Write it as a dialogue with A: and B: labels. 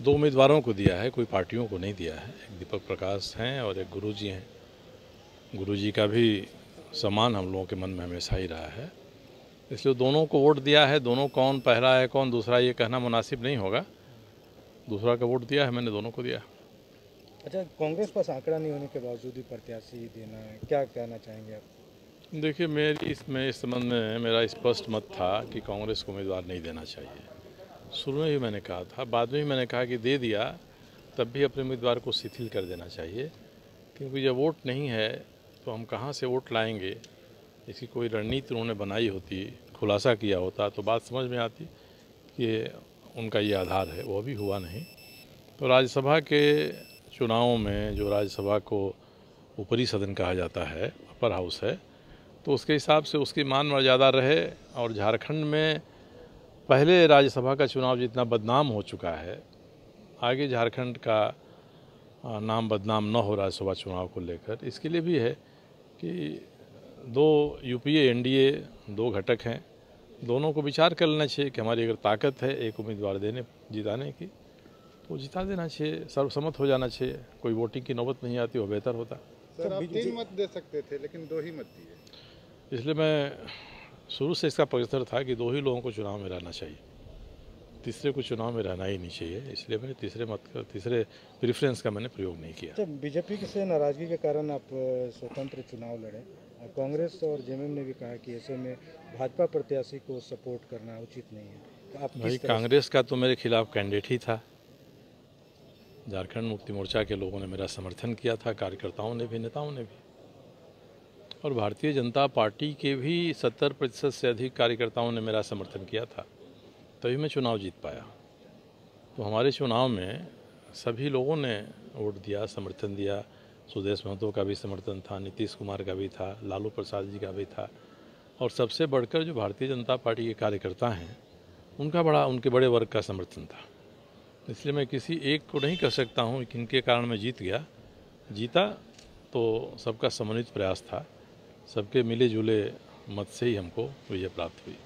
A: दो उम्मीदवारों को दिया है कोई पार्टियों को नहीं दिया है। एक दीपक प्रकाश हैं और एक गुरुजी हैं। गुरुजी का भी सम्मान हम लोगों के मन में हमेशा ही रहा है। इसलिए दोनों को वोट दिया है दोनों कौन पहला है कौन दूसरा ये कहना मुनासिब नहीं होगा। दूसरा का वोट दिया है मैंने दोनों को दिया।
B: अच्छा कांग्रेस पास आंकड़ा नहीं होने के बावजूद भी प्रत्याशी देना है। क्या कहना चाहेंगे आप?
A: देखिए मेरी इसमें इस संबंध में मेरा स्पष्ट मत था कि कांग्रेस को उम्मीदवार नहीं देना चाहिए। शुरू में ही मैंने कहा था, बाद में ही मैंने कहा कि दे दिया, तब भी अपने उम्मीदवार को शिथिल कर देना चाहिए, क्योंकि जब वोट नहीं है तो हम कहाँ से वोट लाएँगे? इसकी कोई रणनीति उन्होंने बनाई होती, खुलासा किया होता तो बात समझ में आती कि उनका ये आधार है, वो भी हुआ नहीं। तो राज्यसभा के चुनावों में जो राज्यसभा को ऊपरी सदन कहा जाता है, अपर हाउस है तो उसके हिसाब से उसकी मान मर्यादा रहे और झारखंड में पहले राज्यसभा का चुनाव जितना बदनाम हो चुका है आगे झारखंड का नाम बदनाम न हो राज्यसभा चुनाव को लेकर इसके लिए भी है कि दो यूपीए एनडीए दो घटक हैं दोनों को विचार कर लेना चाहिए कि हमारी अगर ताकत है एक उम्मीदवार देने जिताने की तो जिता देना चाहिए सर्वसम्मत हो जाना चाहिए कोई वोटिंग की नौबत नहीं आती वो बेहतर होता।
C: सर आप तीन मत दे सकते थे लेकिन दो ही मत दिए।
A: इसलिए मैं शुरू से इसका परिसर था कि दो ही लोगों को चुनाव में रहना चाहिए। तीसरे को चुनाव में रहना ही नहीं चाहिए इसलिए मैंने तीसरे मत का तीसरे प्रेफरेंस का मैंने प्रयोग नहीं किया।
B: बीजेपी से नाराज़गी के कारण आप स्वतंत्र चुनाव लड़े कांग्रेस और जेएमएम ने भी कहा कि ऐसे में भाजपा प्रत्याशी को सपोर्ट करना उचित नहीं है। तो आप
A: भाई कांग्रेस का तो मेरे खिलाफ कैंडिडेट ही था। झारखंड मुक्ति मोर्चा के लोगों ने मेरा समर्थन किया था कार्यकर्ताओं ने भी नेताओं ने भी। और भारतीय जनता पार्टी के भी सत्तर प्रतिशत से अधिक कार्यकर्ताओं ने मेरा समर्थन किया था। तभी मैं चुनाव जीत पाया। तो हमारे चुनाव में सभी लोगों ने वोट दिया, समर्थन दिया। सुदेश महतो का भी समर्थन था, नीतीश कुमार का भी था, लालू प्रसाद जी का भी था। और सबसे बढ़कर जो भारतीय जनता पार्टी के कार्यकर्ता हैं, उनका बड़ा, उनके बड़े वर्ग का समर्थन था। इसलिए मैं किसी एक को नहीं कह सकता हूँ कि इनके कारण मैं जीत गया। जीता तो सबका समन्वित प्रयास था। सबके मिले जुले मत से ही हमको विजय प्राप्त हुई।